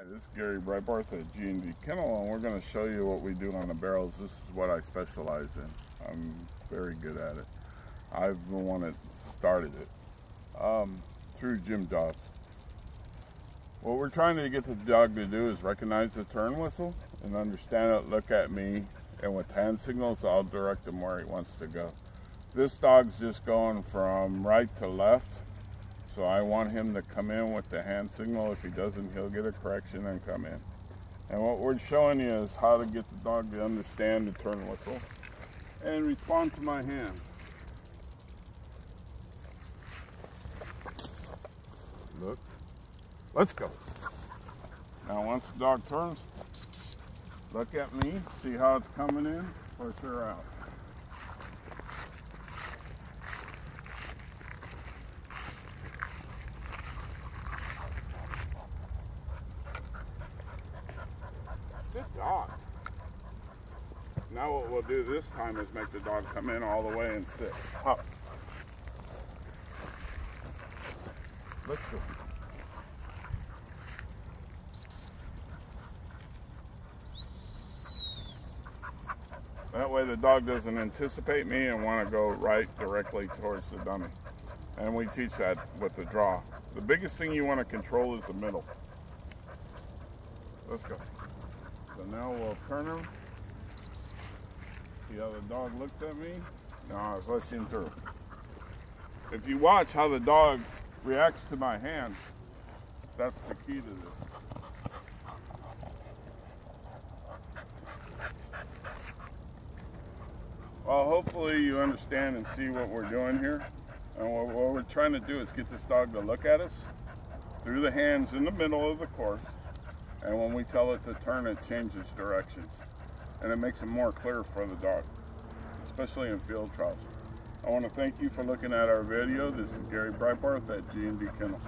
Hi, this is Gary Breitbarth at G&D Kennel, and we're going to show you what we do on the barrels. This is what I specialize in. I'm very good at it. I'm the one that started it um, through Jim Dobbs. What we're trying to get the dog to do is recognize the turn whistle and understand it, look at me, and with hand signals, I'll direct him where he wants to go. This dog's just going from right to left so I want him to come in with the hand signal. If he doesn't, he'll get a correction and come in. And what we're showing you is how to get the dog to understand the turn whistle and respond to my hand. Look. Let's go. Now once the dog turns, look at me, see how it's coming in, push her out. Dog. Now what we'll do this time is make the dog come in all the way and sit. Up. Let's go. That way the dog doesn't anticipate me and want to go right directly towards the dummy. And we teach that with the draw. The biggest thing you want to control is the middle. Let's go. So now we'll turn him. See how the dog looked at me? No, I was listening through. If you watch how the dog reacts to my hand, that's the key to this. Well, hopefully you understand and see what we're doing here. And what, what we're trying to do is get this dog to look at us through the hands in the middle of the course and when we tell it to turn it changes directions. And it makes it more clear for the dog especially in field trials. I want to thank you for looking at our video. This is gary breitbarth at g&d kennel